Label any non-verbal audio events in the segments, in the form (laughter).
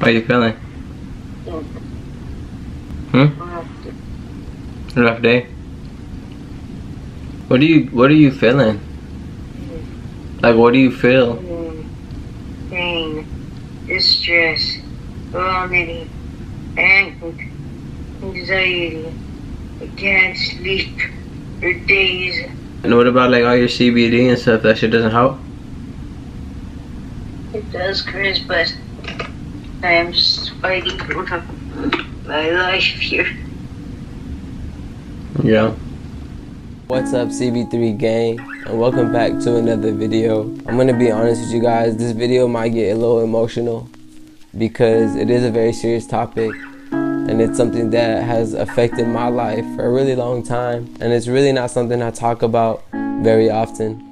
How are you feeling? Hmm? Rough day. What do you What are you feeling? Like, what do you feel? Pain, distress, vomiting, anger, anxiety. I can't sleep for days. And what about like all your CBD and stuff? That shit doesn't help. It does, Chris, but I am just fighting for my life here. Yeah. What's up CB3 gang and welcome back to another video. I'm gonna be honest with you guys, this video might get a little emotional because it is a very serious topic and it's something that has affected my life for a really long time and it's really not something I talk about very often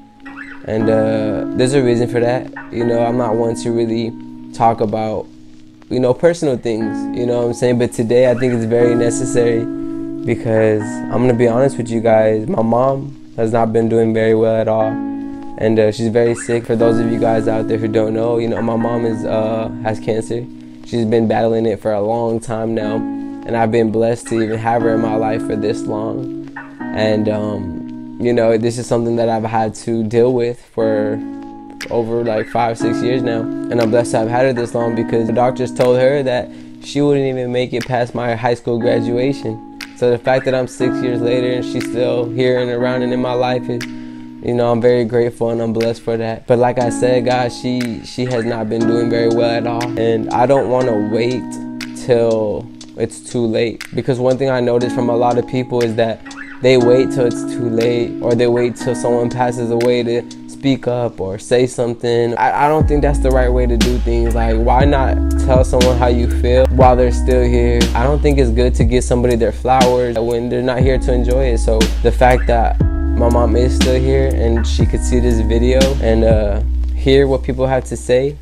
and uh, there's a reason for that. You know, I'm not one to really talk about you know personal things, you know what I'm saying? But today I think it's very necessary because I'm gonna be honest with you guys. My mom has not been doing very well at all, and uh, she's very sick. For those of you guys out there who don't know, you know my mom is uh, has cancer. She's been battling it for a long time now, and I've been blessed to even have her in my life for this long. And um, you know this is something that I've had to deal with for over like five, six years now, and I'm blessed to have had her this long because the doctors told her that she wouldn't even make it past my high school graduation. So the fact that I'm six years later and she's still here and around and in my life is, you know, I'm very grateful and I'm blessed for that. But like I said, guys, she she has not been doing very well at all, and I don't want to wait till it's too late because one thing I noticed from a lot of people is that they wait till it's too late or they wait till someone passes away to speak up or say something. I, I don't think that's the right way to do things. Like, why not tell someone how you feel while they're still here? I don't think it's good to give somebody their flowers when they're not here to enjoy it. So the fact that my mom is still here and she could see this video and uh, hear what people have to say,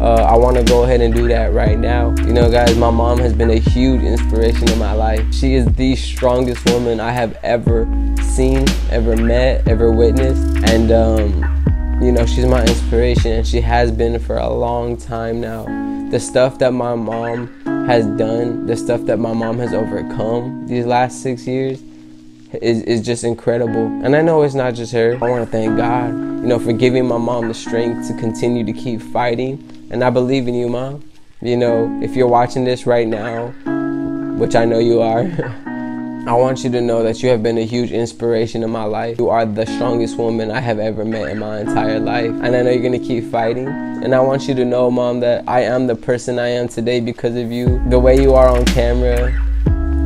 uh, I want to go ahead and do that right now. You know, guys, my mom has been a huge inspiration in my life. She is the strongest woman I have ever seen, ever met, ever witnessed. And, um, you know, she's my inspiration and she has been for a long time now. The stuff that my mom has done, the stuff that my mom has overcome these last six years, is, is just incredible. And I know it's not just her. I want to thank God, you know, for giving my mom the strength to continue to keep fighting. And I believe in you, mom. You know, if you're watching this right now, which I know you are, (laughs) I want you to know that you have been a huge inspiration in my life. You are the strongest woman I have ever met in my entire life. And I know you're gonna keep fighting. And I want you to know, mom, that I am the person I am today because of you. The way you are on camera,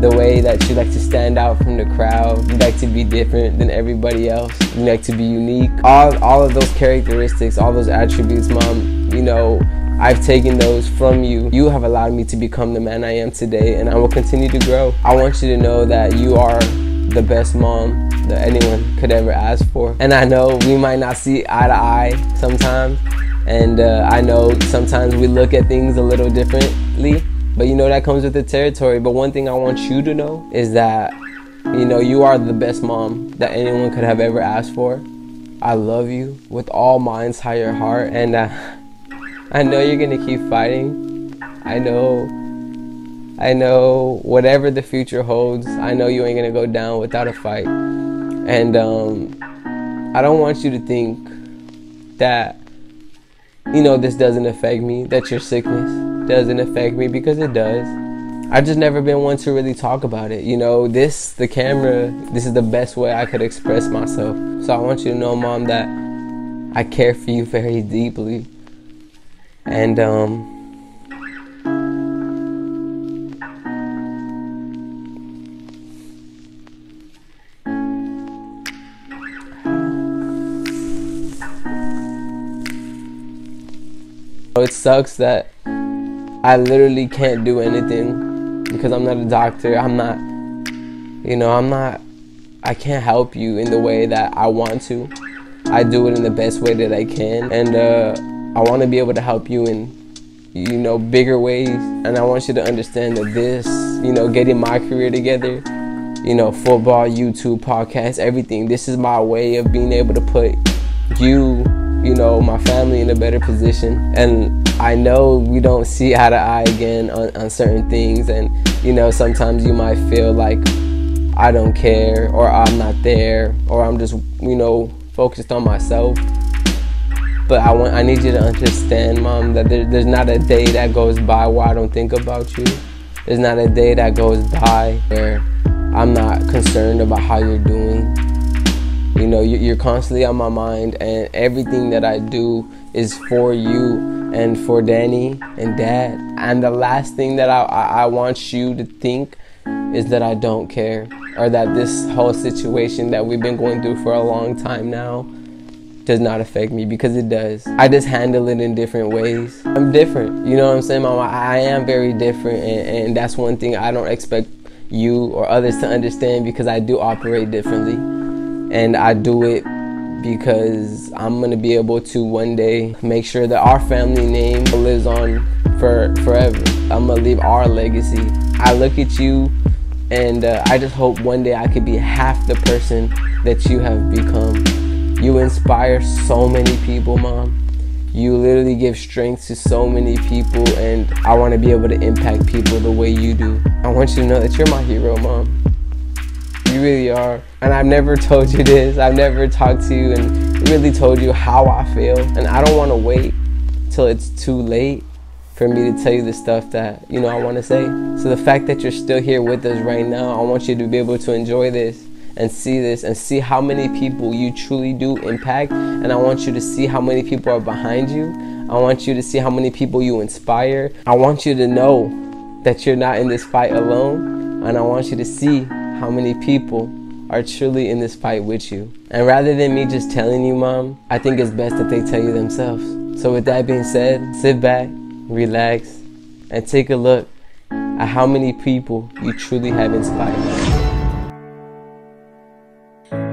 the way that you like to stand out from the crowd, you like to be different than everybody else, you like to be unique. All, all of those characteristics, all those attributes, mom, you know, I've taken those from you. You have allowed me to become the man I am today, and I will continue to grow. I want you to know that you are the best mom that anyone could ever ask for. And I know we might not see eye to eye sometimes, and uh, I know sometimes we look at things a little differently, but you know that comes with the territory. But one thing I want you to know is that, you know, you are the best mom that anyone could have ever asked for. I love you with all my entire heart, and uh, I know you're gonna keep fighting. I know, I know whatever the future holds, I know you ain't gonna go down without a fight. And um, I don't want you to think that, you know, this doesn't affect me, that your sickness doesn't affect me because it does. I've just never been one to really talk about it. You know, this, the camera, this is the best way I could express myself. So I want you to know, mom, that I care for you very deeply and um, it sucks that I literally can't do anything because I'm not a doctor. I'm not, you know, I'm not, I can't help you in the way that I want to. I do it in the best way that I can. And, uh, I want to be able to help you in, you know, bigger ways. And I want you to understand that this, you know, getting my career together, you know, football, YouTube, podcast, everything, this is my way of being able to put you, you know, my family in a better position. And I know we don't see eye to eye again on, on certain things, and you know, sometimes you might feel like I don't care, or I'm not there, or I'm just, you know, focused on myself. But I want, I need you to understand, mom, that there, there's not a day that goes by where I don't think about you. There's not a day that goes by where I'm not concerned about how you're doing. You know, you're constantly on my mind, and everything that I do is for you and for Danny and Dad. And the last thing that I, I want you to think is that I don't care, or that this whole situation that we've been going through for a long time now does not affect me because it does. I just handle it in different ways. I'm different, you know what I'm saying, Mama? I am very different, and, and that's one thing I don't expect you or others to understand because I do operate differently. And I do it because I'm gonna be able to one day make sure that our family name lives on for forever. I'm gonna leave our legacy. I look at you and uh, I just hope one day I could be half the person that you have become. You inspire so many people, mom. You literally give strength to so many people, and I want to be able to impact people the way you do. I want you to know that you're my hero, mom. Really are. And I've never told you this. I've never talked to you and really told you how I feel. And I don't want to wait till it's too late for me to tell you the stuff that, you know, I want to say. So the fact that you're still here with us right now, I want you to be able to enjoy this and see this and see how many people you truly do impact. And I want you to see how many people are behind you. I want you to see how many people you inspire. I want you to know that you're not in this fight alone. And I want you to see how many people are truly in this fight with you. And rather than me just telling you, mom, I think it's best that they tell you themselves. So, with that being said, sit back, relax, and take a look at how many people you truly have inspired.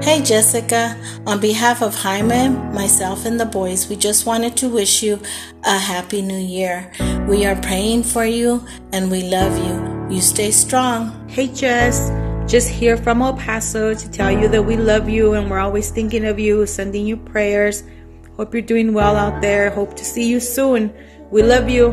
Hey Jessica, on behalf of Jaime, myself, and the boys, we just wanted to wish you a happy new year. We are praying for you and we love you. You stay strong. Hey Jess, just here from El Paso to tell you that we love you and we're always thinking of you, sending you prayers. Hope you're doing well out there. Hope to see you soon. We love you.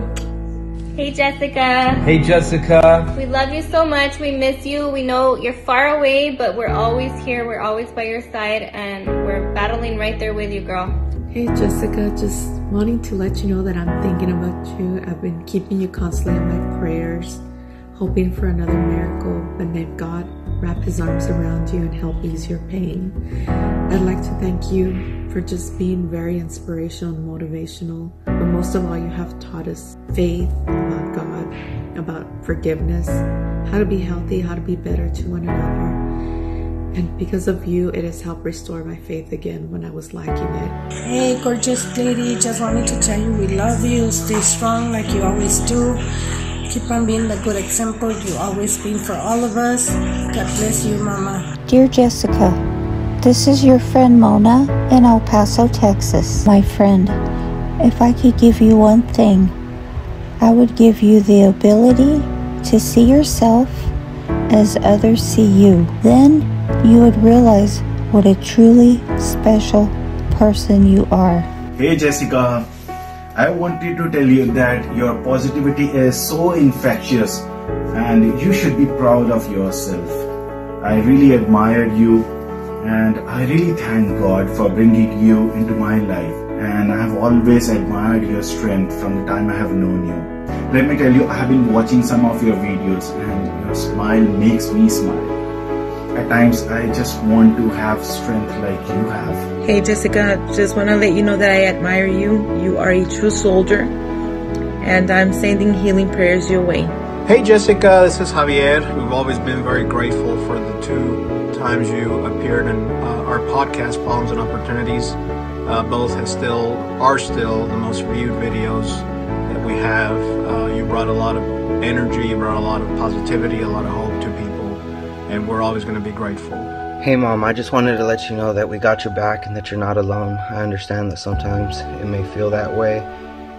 Hey Jessica. Hey Jessica. We love you so much. We miss you. We know you're far away, but we're always here. We're always by your side and we're battling right there with you, girl. Hey Jessica, just wanting to let you know that I'm thinking about you. I've been keeping you constantly in my prayers, hoping for another miracle, but then God wrap his arms around you and help ease your pain. I'd like to thank you for just being very inspirational and motivational. But most of all, you have taught us faith about God, about forgiveness, how to be healthy, how to be better to one another. And because of you, it has helped restore my faith again when I was lacking it. Hey, gorgeous lady, just wanted to tell you we love you. Stay strong like you always do. Keep on being the good example you always been for all of us. God bless you, Mama. Dear Jessica, this is your friend Mona in El Paso, Texas. My friend, if I could give you one thing, I would give you the ability to see yourself as others see you. Then you would realize what a truly special person you are. Hey Jessica, I wanted to tell you that your positivity is so infectious and you should be proud of yourself. I really admired you and I really thank God for bringing you into my life and I have always admired your strength from the time I have known you. Let me tell you, I have been watching some of your videos and your smile makes me smile. At times, I just want to have strength like you have. Hey Jessica, just want to let you know that I admire you. You are a true soldier, and I'm sending healing prayers your way. Hey Jessica, this is Javier. We've always been very grateful for the two times you appeared in uh, our podcast, Problems and Opportunities. Uh, both have still are still the most viewed videos that we have. Uh, you brought a lot of energy, you brought a lot of positivity, a lot of hope to people and we're always going to be grateful. Hey mom, I just wanted to let you know that we got your back and that you're not alone. I understand that sometimes it may feel that way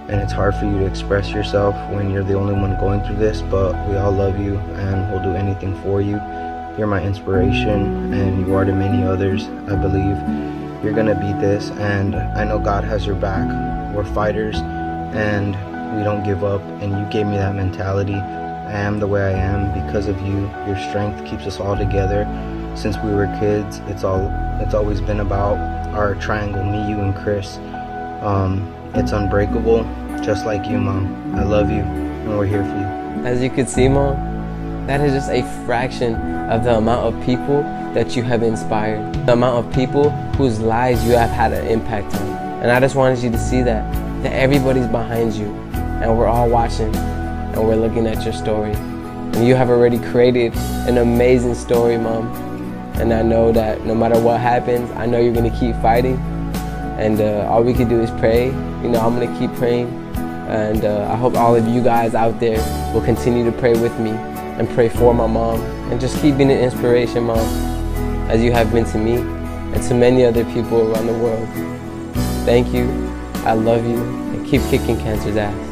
and it's hard for you to express yourself when you're the only one going through this, but we all love you and we'll do anything for you. You're my inspiration and you are to many others. I believe you're going to beat this and I know God has your back. We're fighters and we don't give up, and you gave me that mentality. I am the way I am because of you. Your strength keeps us all together. Since we were kids, it's all it's always been about our triangle, me, you, and Chris. Um, it's unbreakable, just like you, Mom. I love you, and we're here for you. As you can see, Mom, that is just a fraction of the amount of people that you have inspired, the amount of people whose lives you have had an impact on. And I just wanted you to see that, that everybody's behind you, and we're all watching, and we're looking at your story. And you have already created an amazing story, Mom. And I know that no matter what happens, I know you're gonna keep fighting. And uh, all we can do is pray. You know, I'm gonna keep praying. And uh, I hope all of you guys out there will continue to pray with me and pray for my mom. And just keep being an inspiration, Mom, as you have been to me and to many other people around the world. Thank you. I love you. And keep kicking cancer's ass.